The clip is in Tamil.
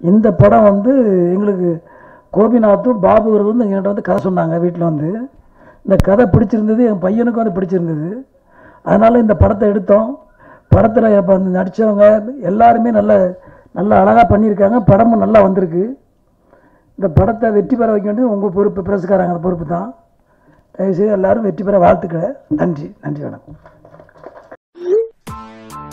இந்த படம் வந்து எங்களுக்கு கோபிநாத்தும் பாபுகிறது வந்து எங்கள்கிட்ட வந்து கதை சொன்னாங்க வீட்டில் வந்து. இந்த கதை பிடிச்சிருந்தது என் பையனுக்கும் வந்து பிடிச்சிருந்தது. அதனால் இந்த படத்தை எடுத்தோம். படத்தில் இப்போ வந்து நடித்தவங்க எல்லாருமே நல்ல நல்ல அழகாக பண்ணியிருக்காங்க. படமும் நல்லா வந்திருக்கு. இந்த படத்தை வெற்றி பெற வைக்க வேண்டியது உங்கள் பொறுப்பு பிரசுக்காரங்க பொறுப்பு தான் தயவுசெய்து எல்லாரும் வெற்றி பெற வாழ்த்துக்களை. நன்றி நன்றி வணக்கம்.